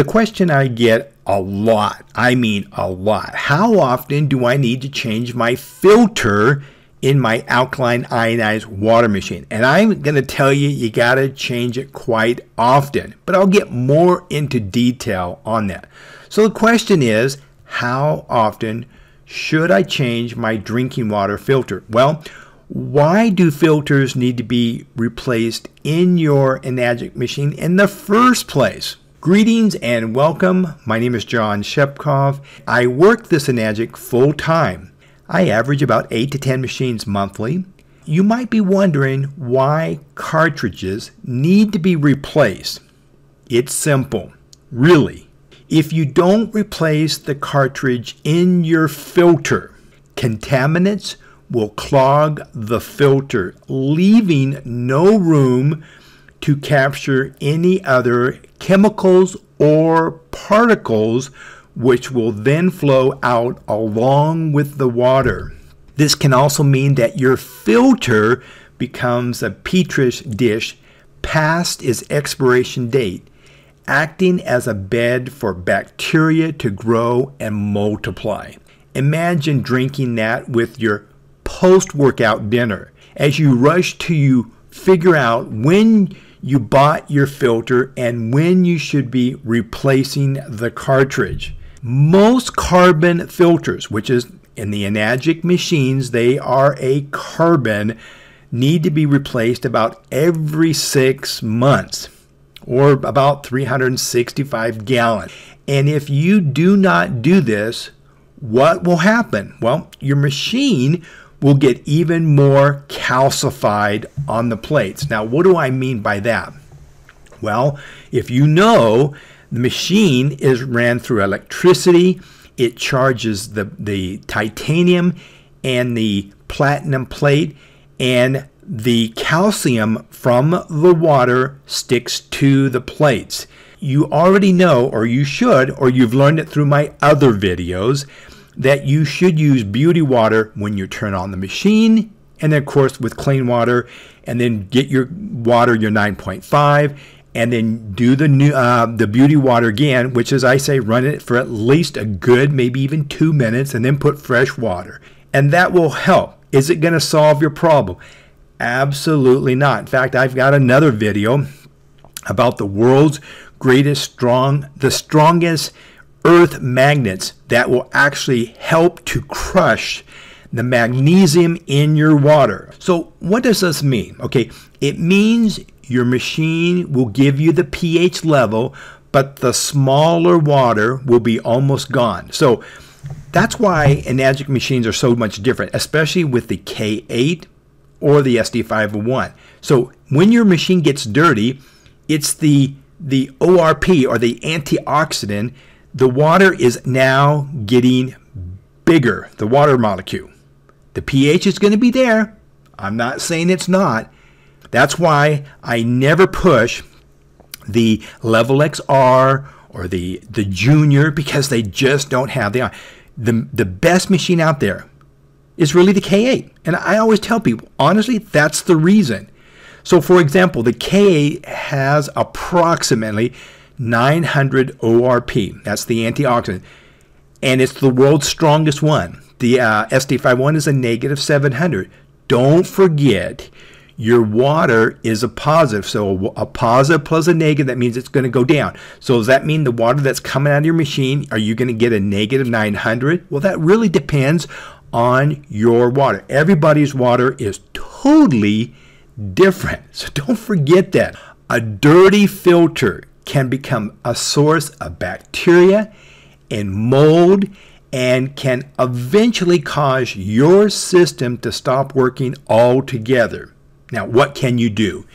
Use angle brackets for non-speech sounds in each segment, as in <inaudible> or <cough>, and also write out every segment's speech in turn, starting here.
The question I get a lot, I mean a lot, how often do I need to change my filter in my alkaline ionized water machine? And I'm going to tell you, you got to change it quite often, but I'll get more into detail on that. So the question is, how often should I change my drinking water filter? Well, why do filters need to be replaced in your Enagic machine in the first place? Greetings and welcome. My name is John Schepcoff. I work this Enagic full time. I average about 8 to 10 machines monthly. You might be wondering why cartridges need to be replaced. It's simple, really. If you don't replace the cartridge in your filter, contaminants will clog the filter, leaving no room to capture any other chemicals or particles which will then flow out along with the water. This can also mean that your filter becomes a petri dish past its expiration date, acting as a bed for bacteria to grow and multiply. Imagine drinking that with your post workout dinner as you rush to you figure out when you bought your filter and when you should be replacing the cartridge. Most carbon filters, which is in the Enagic machines, they are a carbon, need to be replaced about every six months or about 365 gallons. And if you do not do this, what will happen? Well, your machine will get even more calcified on the plates. Now, what do I mean by that? Well, if you know the machine is ran through electricity, it charges the, the titanium and the platinum plate, and the calcium from the water sticks to the plates. You already know, or you should, or you've learned it through my other videos, that you should use beauty water when you turn on the machine and then of course with clean water and then get your water your 9.5 and then do the new uh, the beauty water again which as i say run it for at least a good maybe even two minutes and then put fresh water. And that will help. Is it going to solve your problem? Absolutely not. In fact i've got another video about the world's greatest strong the strongest earth magnets that will actually help to crush the magnesium in your water. So what does this mean? Okay, it means your machine will give you the pH level, but the smaller water will be almost gone. So that's why Enagic machines are so much different, especially with the K8 or the SD501. So when your machine gets dirty, it's the the ORP or the antioxidant the water is now getting bigger, the water molecule. The pH is going to be there. I'm not saying it's not. That's why I never push the Level XR or the, the Junior because they just don't have the the the best machine out there is really the K8. And I always tell people, honestly, that's the reason. So for example, the K8 has approximately 900 ORP. That's the antioxidant. And it's the world's strongest one. The uh, SD501 is a negative 700. Don't forget, your water is a positive. So a positive plus a negative, that means it's going to go down. So does that mean the water that's coming out of your machine, are you going to get a negative 900? Well, that really depends on your water. Everybody's water is totally different. So don't forget that. A dirty filter can become a source of bacteria and mold and can eventually cause your system to stop working altogether. Now, what can you do?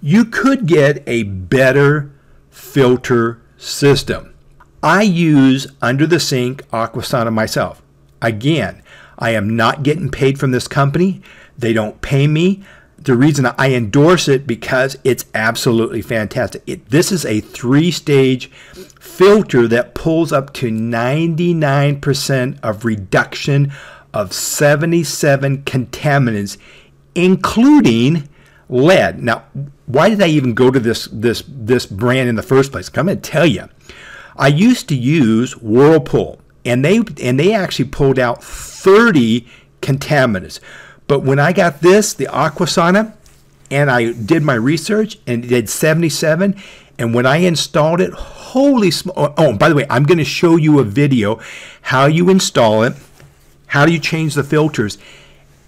You could get a better filter system. I use under the sink Aquasana myself. Again, I am not getting paid from this company. They don't pay me the reason I endorse it because it's absolutely fantastic. It, this is a three-stage filter that pulls up to 99% of reduction of 77 contaminants, including lead. Now, why did I even go to this this this brand in the first place? I'm going to tell you. I used to use Whirlpool, and they and they actually pulled out 30 contaminants. But when I got this, the Aquasana, and I did my research and did 77, and when I installed it, holy smoke! Oh, oh, by the way, I'm going to show you a video how you install it, how do you change the filters,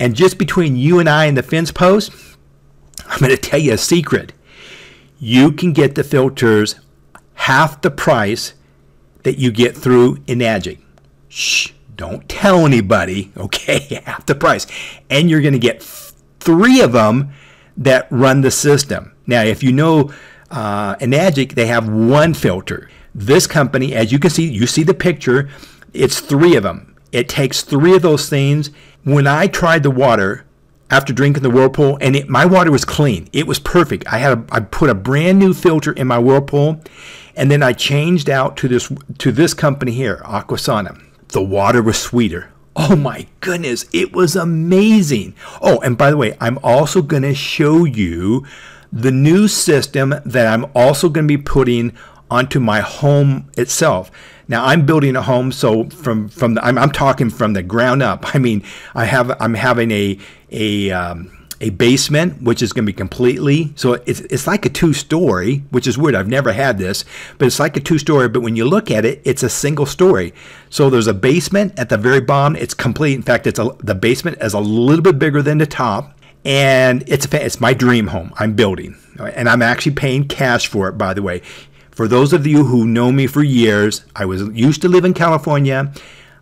and just between you and I and the fence post, I'm going to tell you a secret. You can get the filters half the price that you get through Enagic. Shh, don't tell anybody, <laughs> okay? Half the price. And you're going to get three of them that run the system. Now, if you know uh, Enagic, they have one filter. This company, as you can see, you see the picture, it's three of them. It takes three of those things. When I tried the water, after drinking the whirlpool and it, my water was clean it was perfect i had a, i put a brand new filter in my whirlpool and then i changed out to this to this company here aquasana the water was sweeter. Oh my goodness it was amazing. Oh and by the way i'm also going to show you the new system that i'm also going to be putting onto my home itself. Now I'm building a home, so from from the, I'm, I'm talking from the ground up. <laughs> I mean, I have I'm having a a um, a basement, which is going to be completely so it's it's like a two story, which is weird. I've never had this, but it's like a two story. But when you look at it, it's a single story. So there's a basement at the very bottom. It's complete. In fact, it's a, the basement is a little bit bigger than the top, and it's a, it's my dream home. I'm building, and I'm actually paying cash for it. By the way, for those of you who know me for years, I was used to live in California.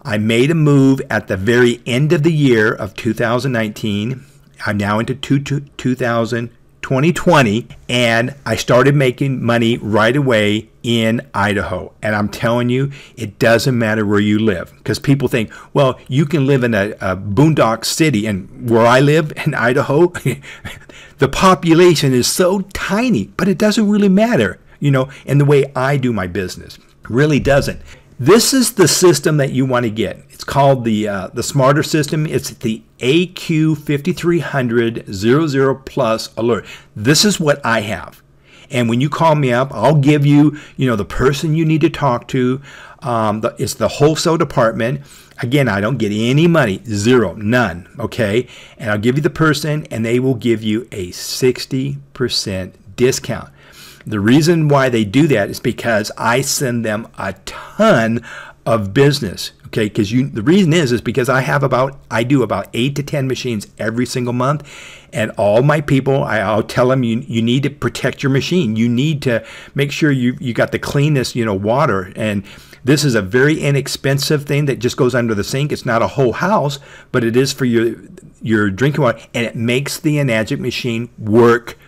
I made a move at the very end of the year of 2019. I'm now into two, two, 2000, 2020, and I started making money right away in Idaho. And I'm telling you, it doesn't matter where you live because people think, well, you can live in a, a boondock city, and where I live <laughs> in Idaho, <laughs> the population is so tiny, but it doesn't really matter you know, and the way I do my business. Really doesn't. This is the system that you want to get. It's called the uh, the smarter system. It's the AQ5300 00 Plus Alert. This is what I have. And when you call me up, I'll give you, you know, the person you need to talk to. Um, the, it's the wholesale department. Again, I don't get any money, zero, none. Okay, and I'll give you the person, and they will give you a 60% discount. The reason why they do that is because I send them a ton of business. Okay, because you the reason is is because I have about I do about eight to ten machines every single month, and all my people I, I'll tell them you you need to protect your machine. You need to make sure you you got the cleanest you know water and. This is a very inexpensive thing that just goes under the sink. It's not a whole house, but it is for your your drinking water, and it makes the Enagic machine work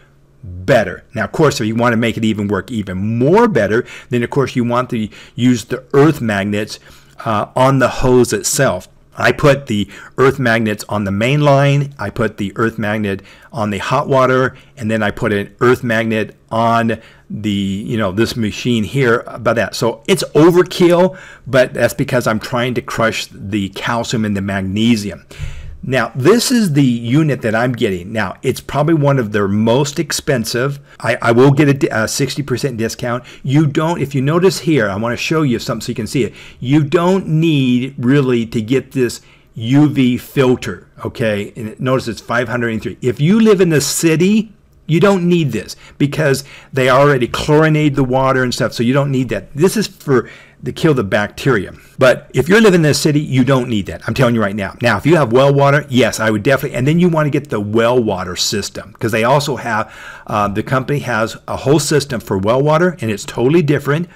better. Now, of course, if you want to make it even work even more better, then of course you want to use the earth magnets uh, on the hose itself. I put the earth magnets on the main line, I put the earth magnet on the hot water, and then I put an earth magnet on the, you know, this machine here about that. So it's overkill, but that's because I'm trying to crush the calcium and the magnesium. Now, this is the unit that I'm getting. Now, it's probably one of their most expensive. I, I will get a 60% discount. You don't, if you notice here, I want to show you something so you can see it. You don't need really to get this UV filter, okay? And notice it's 503. If you live in the city, you don't need this because they already chlorinate the water and stuff, so you don't need that. This is for to kill the bacteria. But if you're living in a city, you don't need that. I'm telling you right now. Now, if you have well water, yes, I would definitely. And then you want to get the well water system because they also have, uh, the company has a whole system for well water and it's totally different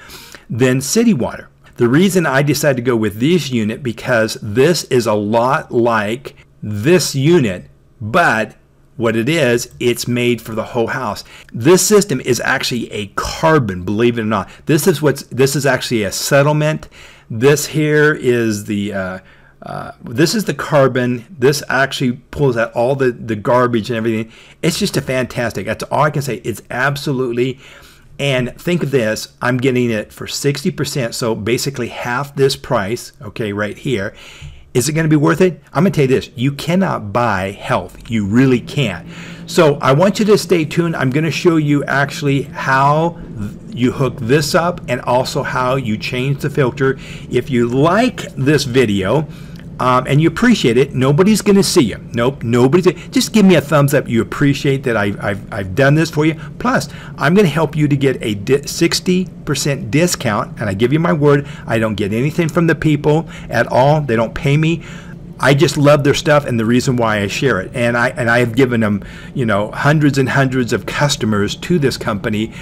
than city water. The reason I decided to go with this unit because this is a lot like this unit, but what it is, it's made for the whole house. This system is actually a carbon, believe it or not. This is what's this is actually a settlement. This here is the uh, uh, this is the carbon. This actually pulls out all the, the garbage and everything. It's just a fantastic. That's all I can say. It's absolutely. And think of this, I'm getting it for 60%, so basically half this price, okay, right here. Is it going to be worth it? I'm going to tell you this you cannot buy health. You really can't. So I want you to stay tuned. I'm going to show you actually how you hook this up and also how you change the filter. If you like this video, um, and you appreciate it, nobody's going to see you. Nope, nobody's. Just give me a thumbs up. You appreciate that I, I've, I've done this for you. Plus, I'm going to help you to get a 60% discount, and I give you my word, I don't get anything from the people at all. They don't pay me. I just love their stuff and the reason why I share it. And I and I have given them, you know, hundreds and hundreds of customers to this company